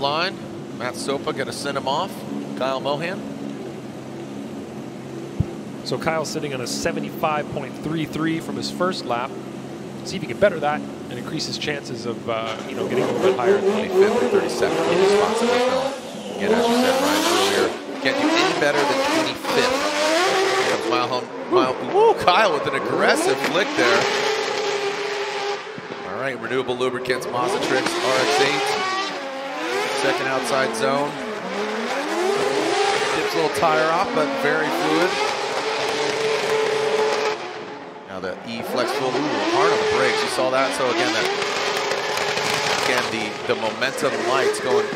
line. Matt Sopa going to send him off. Kyle Mohan. So Kyle's sitting on a 75.33 from his first lap. See if he can better that and increase his chances of uh, you know getting a little bit higher. 25th or 32nd in spots in the film. Again, as you said, Ryan, earlier, can't do any better than 25th. Mile home, mile, woo, Kyle with an aggressive flick there. All right, Renewable Lubricants, Mazdatrix, RX-8. Second outside zone. Tips a little tire off, but very fluid. Now the E-Flex full, ooh, hard on the brakes. You saw that? So again, that again, the, the momentum lights going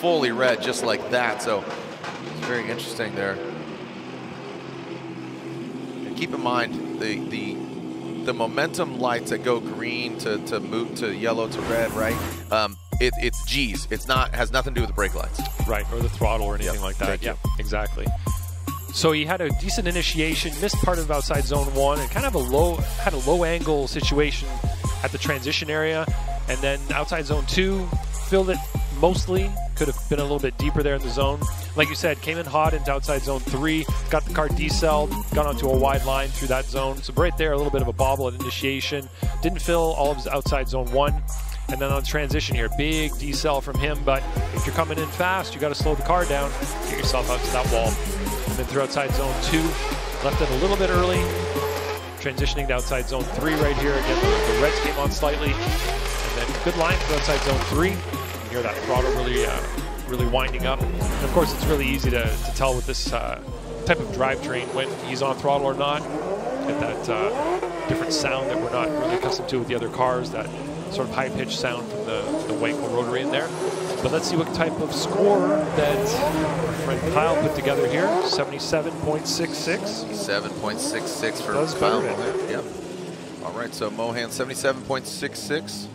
fully red just like that. So it's very interesting there. And keep in mind the the the momentum lights that go green to, to move to yellow to red, right? Um, it, it's G's. It's not has nothing to do with the brake lights. Right, or the throttle or anything Yep, like that. Yeah, exactly. So he had a decent initiation, missed part of outside zone one, and kind of a low had a low angle situation at the transition area, and then outside zone two filled it mostly. Could have been a little bit deeper there in the zone. Like you said, came in hot into outside zone three, got the car decelled, got onto a wide line through that zone. So right there, a little bit of a bobble at initiation. Didn't fill all of his outside zone one. And then on transition here, big decel from him. But if you're coming in fast, you got to slow the car down, get yourself out to that wall. And then through outside zone two, left it a little bit early. Transitioning to outside zone three right here. Again, the, the reds came on slightly. And then good line for outside zone three. You hear that throttle really, uh, really winding up. And of course, it's really easy to, to tell with this uh, type of drivetrain when he's on throttle or not. Get that uh, different sound that we're not really accustomed to with the other cars. That sort of high-pitched sound from the, the Wankel rotary in there. But let's see what type of score that our friend Kyle put together here. 77.66. 7.66 for Does Kyle Mohan. Yep. All right, so Mohan 77.66.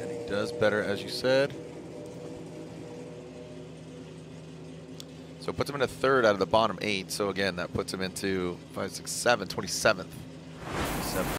And he does better, as you said. So puts him in a third out of the bottom eight. So again, that puts him into five, six, seven, 27th. 27th.